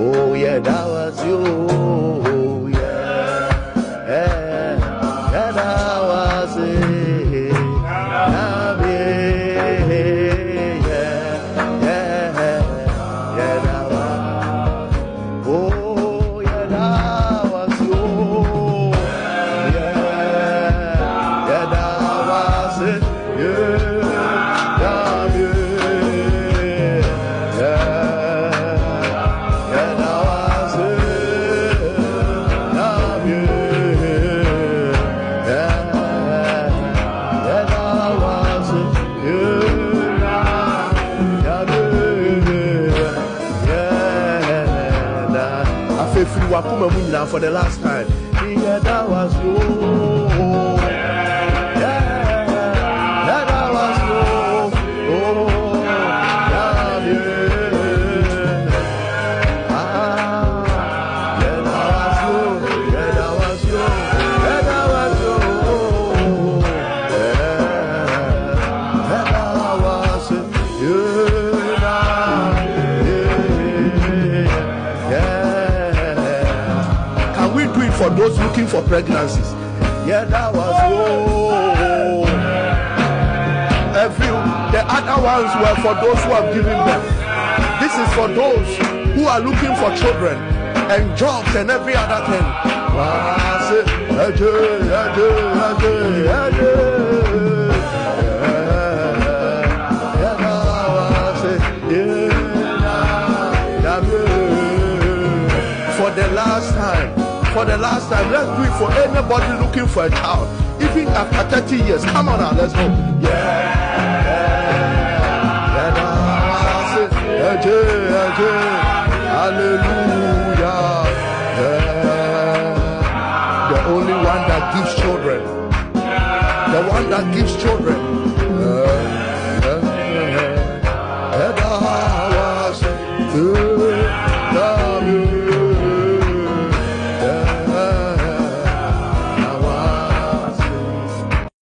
Oh yeah, that was you. Yeah, yeah, yeah, that. Yeah, yeah, yeah, yeah, that. Oh yeah, that was you. Yeah, yeah, that yeah, for the last time. For those looking for pregnancies? Yeah, that was. Every the other ones were for those who have given birth. This is for those who are looking for children and jobs and every other thing. For the last time, for the last time, let's do it for anybody looking for a child. Even after 30 years, come on now, let's go. Yeah, yeah, yeah, ah, Ade, hallelujah. Yeah. The only one that gives children. The one that gives children.